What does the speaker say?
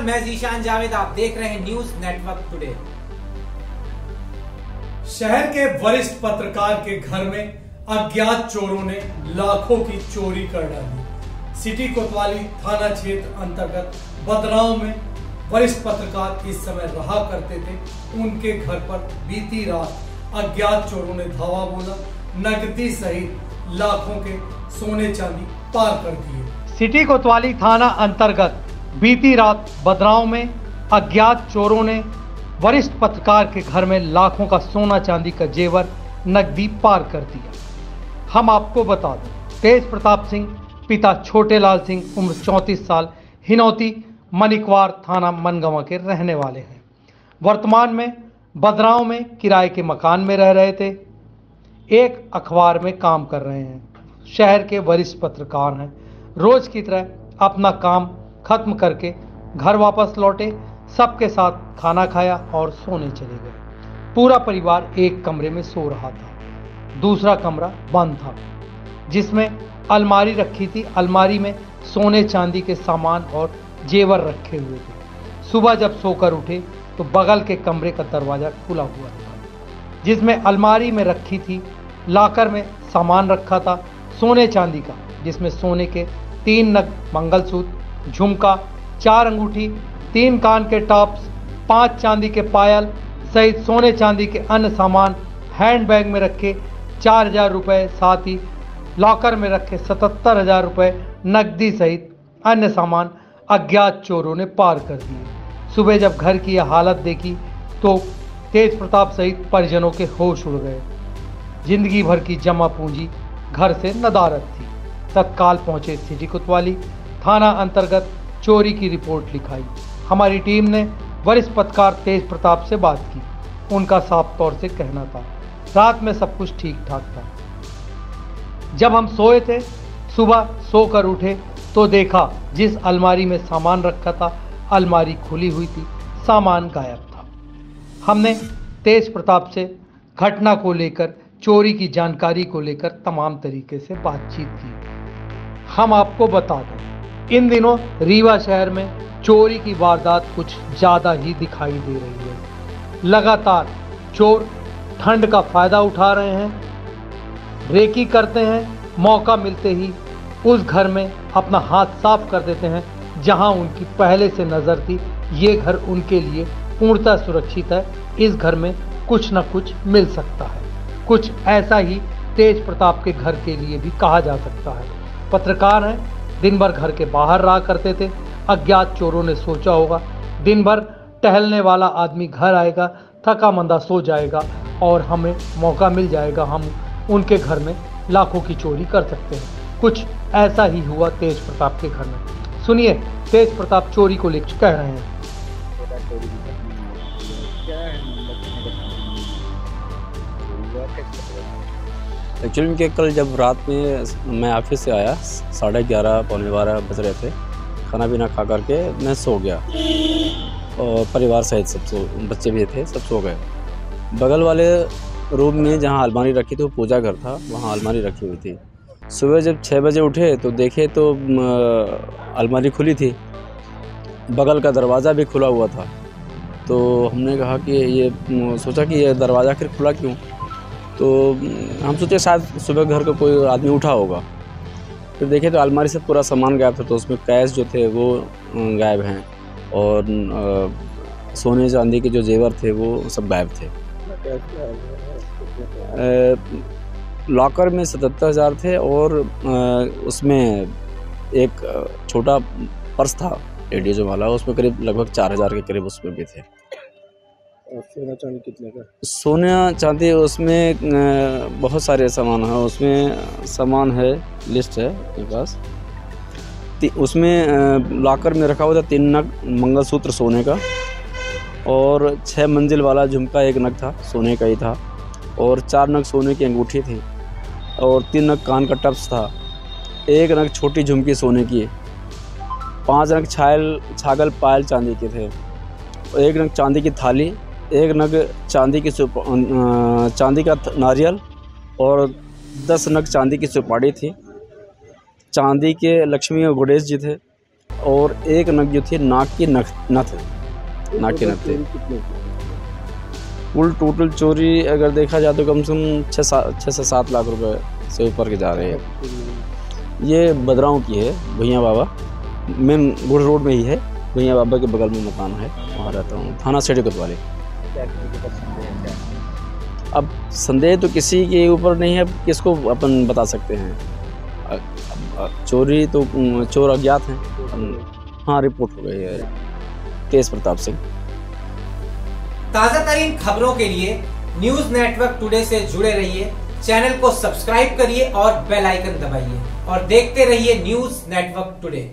नमस्कार मैं जीशान जावेद आप देख रहे हैं न्यूज़ नेटवर्क टुडे। शहर के वरिष्ठ पत्रकार के घर में अज्ञात चोरों ने लाखों की चोरी कर डाली। सिटी कोतवाली थाना क्षेत्र अंतर्गत बदराव में वरिष्ठ पत्रकार इस समय रहा करते थे। उनके घर पर बीती रात अज्ञात चोरों ने धावा बोला नकदी सहित लाखों के सोने चांदी पार कर दिए। सिटी कोतवाली थाना अंतर्गत बीती रात बदराव में अज्ञात चोरों ने वरिष्ठ पत्रकार के घर में लाखों का सोना चांदी का जेवर नकदी पार कर दिया। हम आपको बता दें, तेज प्रताप सिंह, पिता छोटे लाल सिंह, उम्र चौंतीस साल, हिनौती, मनिकवार थाना मनगवा के रहने वाले हैं। वर्तमान में बदराव में किराए के मकान में रह रहे थे। एक अखबार में काम कर रहे हैं। शहर के वरिष्ठ पत्रकार हैं। रोज की तरह अपना काम खत्म करके घर वापस लौटे, सबके साथ खाना खाया और सोने चले गए। पूरा परिवार एक कमरे में सो रहा था। दूसरा कमरा बंद था, जिसमें अलमारी रखी थी। अलमारी में सोने चांदी के सामान और जेवर रखे हुए थे। सुबह जब सोकर उठे तो बगल के कमरे का दरवाज़ा खुला हुआ था, जिसमें अलमारी में रखी थी, लाकर में सामान रखा था, सोने चांदी का, जिसमें सोने के तीन नग मंगलसूत्र झुमका, चार अंगूठी, तीन कान के टॉप्स, पाँच चांदी के पायल, सहित सोने चांदी के अन्य सामान हैंड बैग में रखे चार हज़ार रुपये साथ ही लॉकर में रखे सतहत्तर हज़ार रुपये नकदी सहित अन्य सामान अज्ञात चोरों ने पार कर दिए। सुबह जब घर की यह हालत देखी तो तेज प्रताप सहित परिजनों के होश उड़ गए। ज़िंदगी भर की जमा पूंजी घर से नदारत थी। तत्काल पहुँचे सिटी कोतवाली थाना अंतर्गत चोरी की रिपोर्ट लिखाई। हमारी टीम ने वरिष्ठ पत्रकार तेज प्रताप से बात की। उनका साफ़ तौर से कहना था, रात में सब कुछ ठीक ठाक था। जब हम सोए थे, सुबह सोकर उठे तो देखा जिस अलमारी में सामान रखा था, अलमारी खुली हुई थी, सामान गायब था। हमने तेज प्रताप से घटना को लेकर, चोरी की जानकारी को लेकर तमाम तरीके से बातचीत की। हम आपको बता दें इन दिनों रीवा शहर में चोरी की वारदात कुछ ज़्यादा ही दिखाई दे रही है। लगातार चोर ठंड का फ़ायदा उठा रहे हैं, रेकी करते हैं, मौका मिलते ही उस घर में अपना हाथ साफ़ कर देते हैं, जहाँ उनकी पहले से नज़र थी। ये घर उनके लिए पूर्णतः सुरक्षित है। इस घर में कुछ न कुछ मिल सकता है। कुछ ऐसा ही तेज प्रताप के घर के लिए भी कहा जा सकता है। पत्रकार हैं दिन भर घर के बाहर रहा करते थे। अज्ञात चोरों ने सोचा होगा दिन भर टहलने वाला आदमी घर आएगा थका मंदा सो जाएगा और हमें मौका मिल जाएगा, हम उनके घर में लाखों की चोरी कर सकते हैं। कुछ ऐसा ही हुआ तेज प्रताप के घर में। सुनिए, तेज प्रताप चोरी को लेकर कह रहे हैं? एक्चुअली उनके कल जब रात में मैं ऑफ़िस से आया, साढ़े ग्यारह, पौने बारह बज रहे थे, खाना पीना खा करके मैं सो गया। और परिवार सहित सब सो, बच्चे भी थे, सब सो गए। बगल वाले रूम में जहाँ अलमारी रखी थी, वो पूजा घर था, वहाँ अलमारी रखी हुई थी। सुबह जब छः बजे उठे तो देखे तो अलमारी खुली थी। बगल का दरवाज़ा भी खुला हुआ था। तो हमने कहा कि ये सोचा कि ये दरवाज़ा फिर खुला क्यों? तो हम सोचे शायद सुबह घर का कोई आदमी उठा होगा। फिर देखे तो अलमारी से पूरा सामान गायब था तो उसमें कैश जो थे वो गायब हैं। और सोने चांदी के जो जेवर थे वो सब गायब थे। लॉकर में सतहत्तर हज़ार थे और उसमें एक छोटा पर्स था एडियो वाला, उसमें करीब, लगभग चार हज़ार के करीब उसमें भी थे। सोना चांदी कितने का? सोना चांदी उसमें बहुत सारे सामान हैं। उसमें सामान है लिस्ट है मेरे पास। उसमें लॉकर में रखा हुआ था तीन नग, मंगलसूत्र सोने का। और छः मंजिल वाला झुमका एक नग था, सोने का ही था। और चार नग सोने की अंगूठी थी। और तीन नग कान का टप्स था। एक नग छोटी झुमकी सोने की। पाँच नग छायल, छागल पायल चांदी के थे। और एक नग चांदी की थाली एक नग चांदी की चांदी का नारियल और दस नग चांदी की सुपाड़ी थी। चांदी के लक्ष्मी और गणेश जी थे और एक नग जो थी नाक की नख, नथ। नाक की नथ थे। कुल टोटल चोरी अगर देखा जाए तो कम से कम छः सात छः से सात लाख रुपए से ऊपर के जा रहे हैं। ये बदराव की है भैया बाबा। मेन गुड़ रोड में ही है। भैया बाबा के बगल में मकान है, वहाँ रहता हूँ। थाना सिटी कोतवाली। किसी अब संदेह तो किसी के ऊपर नहीं है किसको अपन बता सकते हैं? चोरी तो चोर अज्ञात हैं। हाँ रिपोर्ट हो गई है। तेज प्रताप सिंह। ताज़ा तरीन खबरों के लिए न्यूज़ नेटवर्क टुडे से जुड़े रहिए चैनल को सब्सक्राइब करिए और बेल आइकन दबाइए और देखते रहिए न्यूज़ नेटवर्क टुडे।